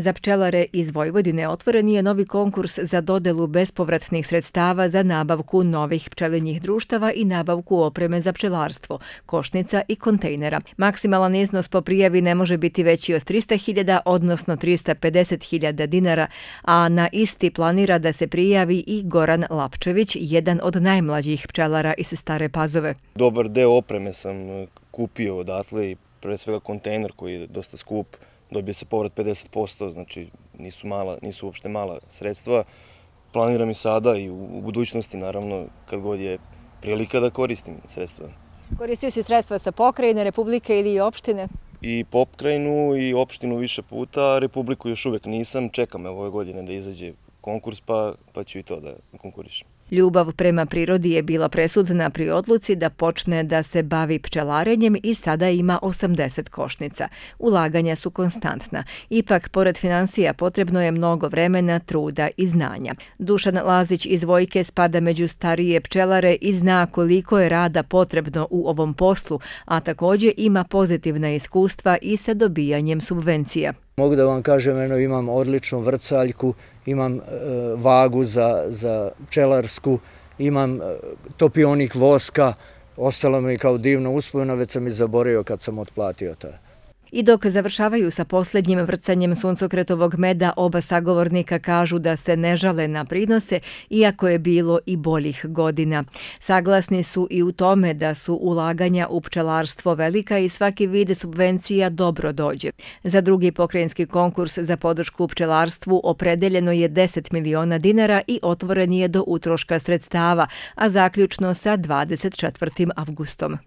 Za pčelare iz Vojvodine otvoren je novi konkurs za dodelu bespovratnih sredstava za nabavku novih pčelinjih društava i nabavku opreme za pčelarstvo, košnica i kontejnera. Maksimalan iznos po prijavi ne može biti veći od 300.000, odnosno 350.000 dinara, a na isti planira da se prijavi i Goran Lapčević, jedan od najmlađih pčelara iz Stare Pazove. Dobar deo opreme sam eh, kupio odatle i pre svega kontejner koji je dosta skup, dobije se povrat 50%, znači nisu, mala, nisu uopšte mala sredstva. Planiram i sada i u budućnosti, naravno, kad god je prilika da koristim sredstva. Koristio si sredstva sa pokrajine, republike ili opštine? I pokrajinu i opštinu više puta, republiku još uvek nisam. Čekam ove godine da izađe konkurs, pa, pa ću i to da konkurišem. Ljubav prema prirodi je bila presudna pri odluci da počne da se bavi pčelarenjem i sada ima 80 košnica. Ulaganja su konstantna. Ipak, pored financija, potrebno je mnogo vremena, truda i znanja. Dušan Lazić iz Vojke spada među starije pčelare i zna koliko je rada potrebno u ovom poslu, a također ima pozitivna iskustva i sa dobijanjem subvencija. Mogu da vam kažem, eno, imam odličnu vrcaljku, imam e, vagu za, za pčelarsku, imam e, topionik voska, ostalo mi kao divno uspojeno, već sam i zaborio kad sam otplatio to. I dok završavaju sa posljednjim vrcanjem suncokretovog meda, oba sagovornika kažu da se ne žale na prinose, iako je bilo i boljih godina. Saglasni su i u tome da su ulaganja u pčelarstvo velika i svaki vide subvencija dobro dođe. Za drugi pokrajinski konkurs za podršku u pčelarstvu opredeljeno je 10 miliona dinara i otvoren je do utroška sredstava, a zaključno sa 24. avgustom.